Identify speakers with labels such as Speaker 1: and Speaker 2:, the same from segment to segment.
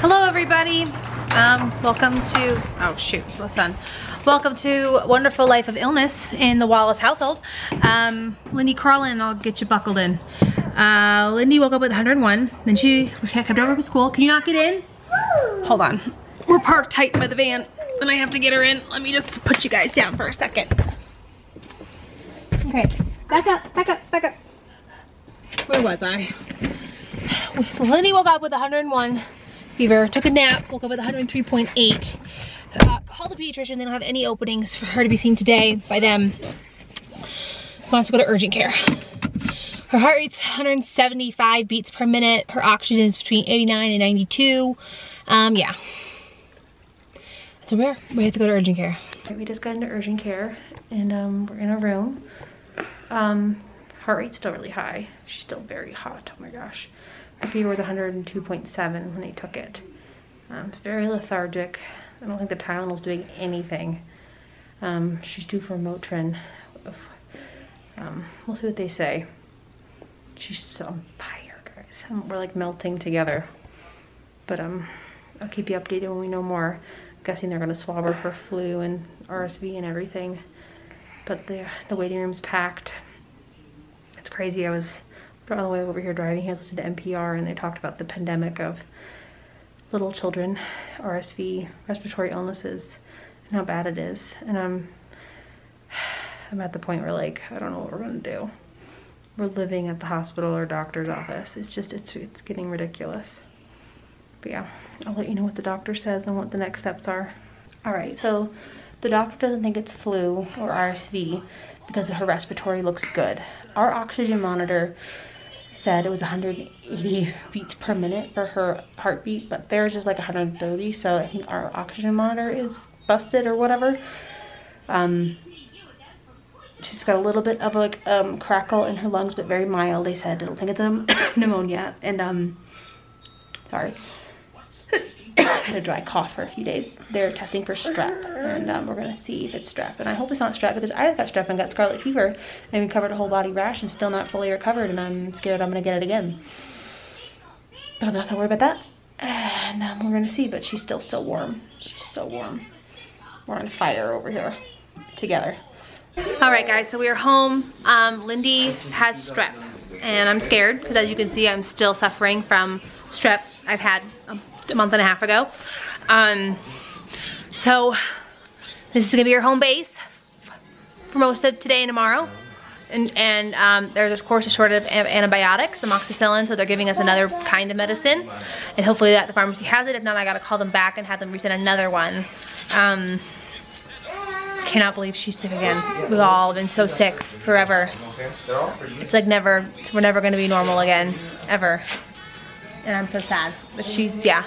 Speaker 1: Hello everybody. Um, welcome to, oh shoot, sun. Welcome to Wonderful Life of Illness in the Wallace household. Um, Lindy, crawl in, I'll get you buckled in. Uh, Lindy woke up with 101, then she kept over from school. Can you not get in? Hold on. We're parked tight by the van and I have to get her in. Let me just put you guys down for a second. Okay, back up, back up, back up. Where was I? So Lindy woke up with 101 fever, took a nap, woke up with 103.8. Uh, the pediatrician, they don't have any openings for her to be seen today by them. Wants to go to urgent care. Her heart rate's 175 beats per minute. Her oxygen is between 89 and 92. Um, yeah. So we're, we have to go to urgent care. We just got into urgent care and um, we're in a room. Um, heart rate's still really high. She's still very hot, oh my gosh. Her fever was 102.7 when they took it. Um, it's very lethargic. I don't think the Tylenol's doing anything. Um, she's due for Motrin. Um, we'll see what they say. She's so on fire, guys. We're like melting together. But um, I'll keep you updated when we know more. I'm guessing they're gonna swab her for flu and RSV and everything. But the, the waiting room's packed. It's crazy. I was on the way over here driving, he was listening to NPR and they talked about the pandemic of little children, RSV, respiratory illnesses, and how bad it is. And I'm, I'm at the point where like, I don't know what we're gonna do. We're living at the hospital or doctor's office. It's just, it's, it's getting ridiculous. But yeah, I'll let you know what the doctor says and what the next steps are. All right, so the doctor doesn't think it's flu or RSV because her respiratory looks good. Our oxygen monitor said it was 180 beats per minute for her heartbeat, but theirs is like 130, so I think our oxygen monitor is busted or whatever. Um, she's got a little bit of a um, crackle in her lungs, but very mild, they said. I don't think it's a pneumonia, and um, sorry. Had a dry cough for a few days. They're testing for strep, and um, we're gonna see if it's strep. And I hope it's not strep because I got strep and got scarlet fever and we covered a whole body rash and still not fully recovered, and I'm scared I'm gonna get it again. But I'm not gonna worry about that. And um, we're gonna see, but she's still so warm. She's so warm. We're on fire over here together. All right, guys, so we are home. Um, Lindy has strep, and I'm scared because as you can see, I'm still suffering from strep I've had a a month and a half ago. Um, so this is gonna be your home base for most of today and tomorrow. And, and um, there's of course a shortage of antibiotics, amoxicillin, so they're giving us another kind of medicine. And hopefully that the pharmacy has it. If not, I gotta call them back and have them resend another one. Um, cannot believe she's sick again. We've all been so sick forever. It's like never, we're never gonna be normal again, ever and I'm so sad. But she's, yeah,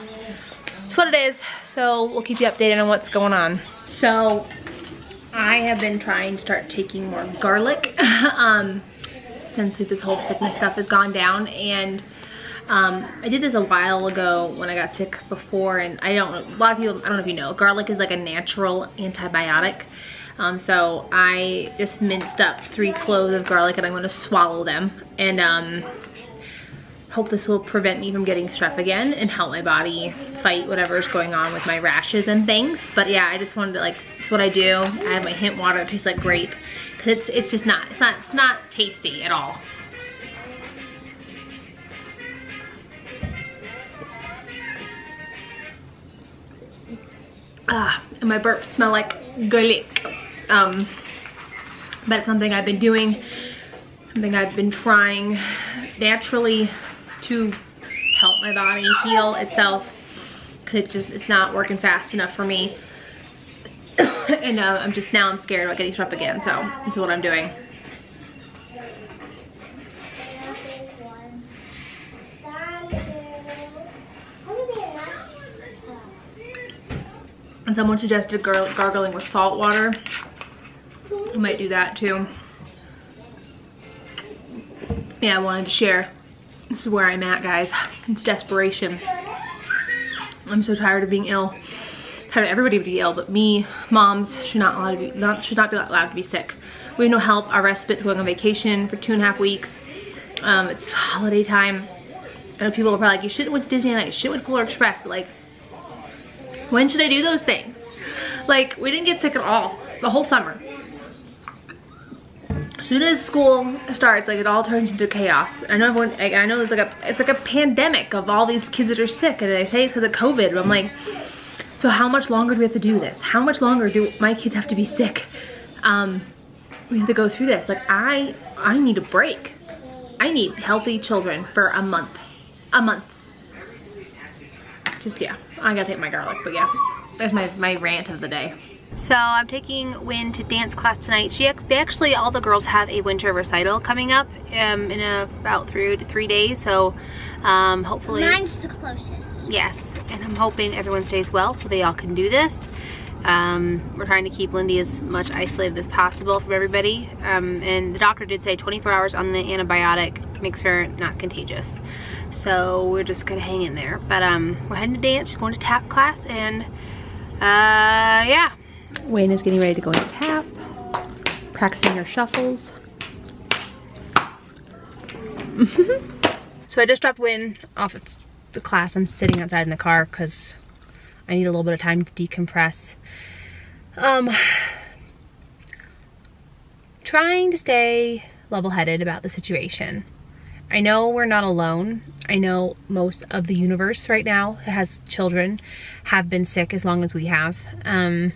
Speaker 1: it's what it is. So we'll keep you updated on what's going on. So I have been trying to start taking more garlic um, since this whole sickness stuff has gone down. And um, I did this a while ago when I got sick before and I don't know, a lot of people, I don't know if you know, garlic is like a natural antibiotic. Um, so I just minced up three cloves of garlic and I'm gonna swallow them. And um, hope this will prevent me from getting strep again and help my body fight whatever's going on with my rashes and things. But yeah, I just wanted to like, it's what I do. I have my hint water, it tastes like grape. Cause it's, it's just not, it's not, it's not tasty at all. Ah, and my burps smell like garlic. Um, but it's something I've been doing, something I've been trying naturally to help my body heal itself because it just it's not working fast enough for me. And uh, I'm just now I'm scared about getting strep again so this is what I'm doing. And someone suggested gar gargling with salt water. I might do that too. Yeah I wanted to share this is where I'm at, guys. It's desperation. I'm so tired of being ill. Tired of everybody being ill, but me, moms, should not, allowed to be, not, should not be allowed to be sick. We have no help. Our respite's going on vacation for two and a half weeks. Um, it's holiday time. I know people are probably like, you shouldn't went to Disney you shouldn't went to Polar Express, but like, when should I do those things? Like, we didn't get sick at all the whole summer. Soon as school starts, like it all turns into chaos. I know everyone, I know there's like a, it's like a pandemic of all these kids that are sick and they say it's because of COVID, but I'm like, so how much longer do we have to do this? How much longer do my kids have to be sick? Um, we have to go through this. Like I, I need a break. I need healthy children for a month. A month. Just, yeah, I gotta take my garlic, but yeah, there's my, my rant of the day. So I'm taking Wyn to dance class tonight. She they actually, all the girls have a winter recital coming up um, in a, about three, three days. So um, hopefully.
Speaker 2: Mine's the closest.
Speaker 1: Yes, and I'm hoping everyone stays well so they all can do this. Um, we're trying to keep Lindy as much isolated as possible from everybody. Um, and the doctor did say 24 hours on the antibiotic makes her not contagious. So we're just gonna hang in there. But um, we're heading to dance, she's going to tap class, and uh, yeah. Wyn is getting ready to go into tap, practicing her shuffles. so I just dropped Wyn off at the class. I'm sitting outside in the car because I need a little bit of time to decompress. Um, trying to stay level-headed about the situation. I know we're not alone. I know most of the universe right now has children have been sick as long as we have. Um,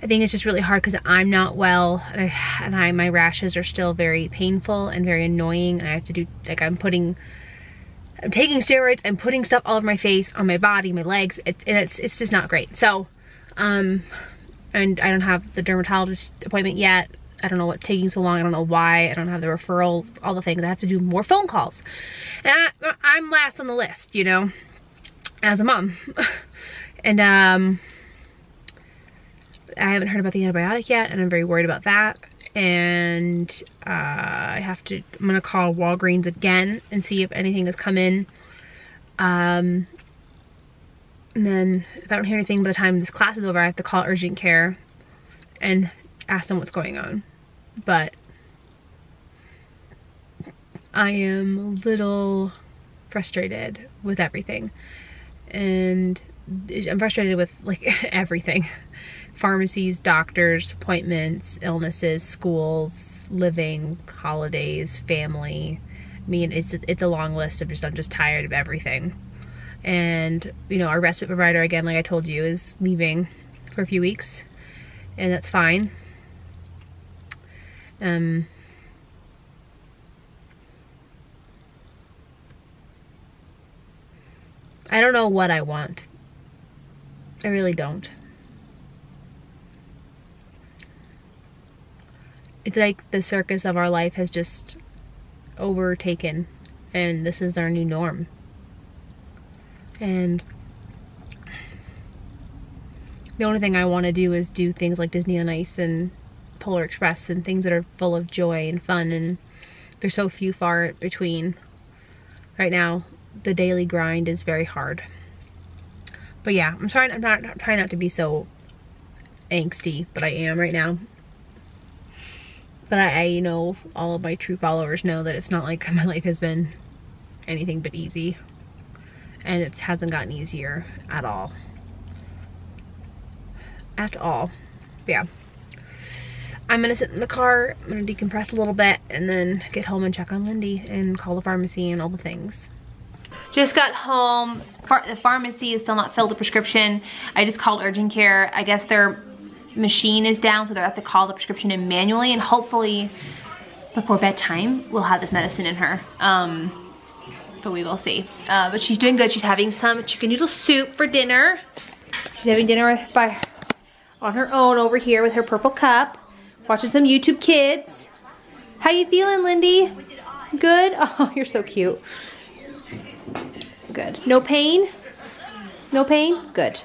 Speaker 1: I think it's just really hard because I'm not well and, I, and I, my rashes are still very painful and very annoying. I have to do, like I'm putting, I'm taking steroids, I'm putting stuff all over my face, on my body, my legs, it, and it's, it's just not great. So, um, and I don't have the dermatologist appointment yet. I don't know what's taking so long. I don't know why. I don't have the referral, all the things. I have to do more phone calls. And I, I'm last on the list, you know, as a mom. and, um, I haven't heard about the antibiotic yet and I'm very worried about that. And uh, I have to, I'm gonna call Walgreens again and see if anything has come in. Um, and then if I don't hear anything by the time this class is over, I have to call urgent care and ask them what's going on. But I am a little frustrated with everything. And I'm frustrated with like everything pharmacies, doctors, appointments, illnesses, schools, living, holidays, family. I mean, it's it's a long list of just I'm just tired of everything. And you know, our respite provider again, like I told you, is leaving for a few weeks, and that's fine. Um. I don't know what I want. I really don't. It's like the circus of our life has just overtaken and this is our new norm. And the only thing I want to do is do things like Disney on Ice and Polar Express and things that are full of joy and fun and there's so few far between. Right now, the daily grind is very hard. But yeah, I'm trying I'm not I'm trying not to be so angsty, but I am right now. But I, I know all of my true followers know that it's not like my life has been anything but easy. And it hasn't gotten easier at all. At all. But yeah. I'm gonna sit in the car, I'm gonna decompress a little bit, and then get home and check on Lindy and call the pharmacy and all the things. Just got home. the pharmacy is still not filled the prescription. I just called urgent care. I guess they're machine is down, so they're at to call the prescription in manually, and hopefully before bedtime, we'll have this medicine in her. Um, but we will see. Uh, but she's doing good. She's having some chicken noodle soup for dinner. She's having dinner by on her own over here with her purple cup. Watching some YouTube kids. How you feeling, Lindy? Good? Oh, you're so cute. Good. No pain? No pain? Good.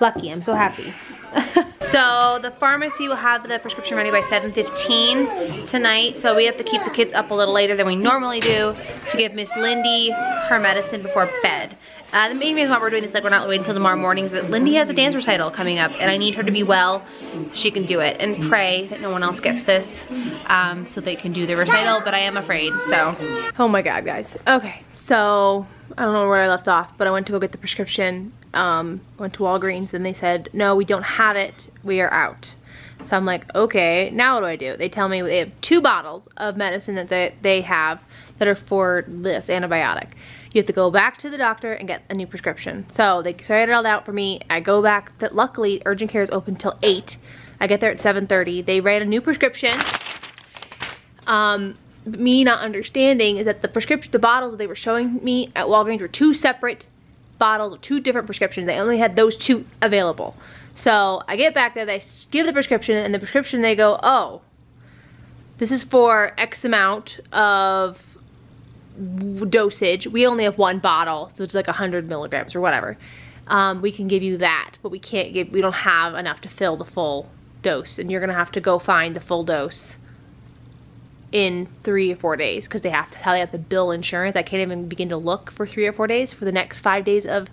Speaker 1: Lucky, I'm so happy. so the pharmacy will have the prescription ready by 7.15 tonight. So we have to keep the kids up a little later than we normally do to give Miss Lindy her medicine before bed. Uh, the main reason why we're doing this, like we're not waiting until tomorrow morning, is that Lindy has a dance recital coming up and I need her to be well so she can do it and pray that no one else gets this um, so they can do the recital, but I am afraid, so. Oh my God, guys. Okay, so I don't know where I left off, but I went to go get the prescription. Um, went to Walgreens and they said, no, we don't have it. We are out. So I'm like, okay, now what do I do? They tell me they have two bottles of medicine that they, they have that are for this antibiotic. You have to go back to the doctor and get a new prescription. So they started it all out for me. I go back, that luckily urgent care is open till 8. I get there at 7.30. They write a new prescription. Um, me not understanding is that the prescription, the bottles that they were showing me at Walgreens were two separate bottles of two different prescriptions. They only had those two available. So I get back there, they give the prescription, and the prescription they go, oh, this is for X amount of dosage. We only have one bottle, so it's like 100 milligrams or whatever. Um, we can give you that, but we can't give, we don't have enough to fill the full dose, and you're gonna have to go find the full dose in three or four days because they have to how they have to bill insurance. I can't even begin to look for three or four days for the next five days of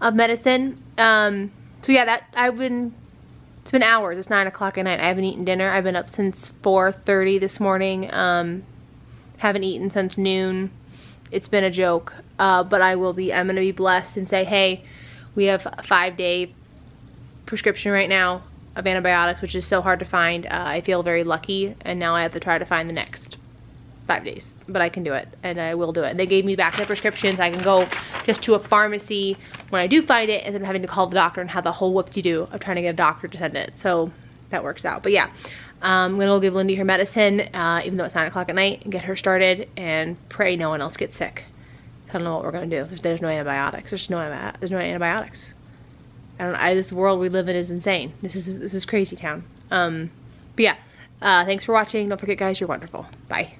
Speaker 1: of medicine. Um, so yeah, that I've been it's been hours. It's nine o'clock at night. I haven't eaten dinner. I've been up since 4:30 this morning. Um, haven't eaten since noon. It's been a joke, uh, but I will be. I'm gonna be blessed and say, hey, we have a five day prescription right now of antibiotics, which is so hard to find. Uh, I feel very lucky, and now I have to try to find the next five days. But I can do it, and I will do it. They gave me back the prescriptions. I can go just to a pharmacy when I do find it, instead of having to call the doctor and have the whole whoop-de-doo of trying to get a doctor to send it. So that works out. But yeah, um, I'm gonna go give Lindy her medicine, uh, even though it's 9 o'clock at night, and get her started, and pray no one else gets sick. I don't know what we're gonna do. There's, there's no antibiotics. There's no, there's no antibiotics. I don't I, this world we live in is insane. This is this is crazy town. Um, but yeah, uh, thanks for watching. Don't forget, guys, you're wonderful. Bye.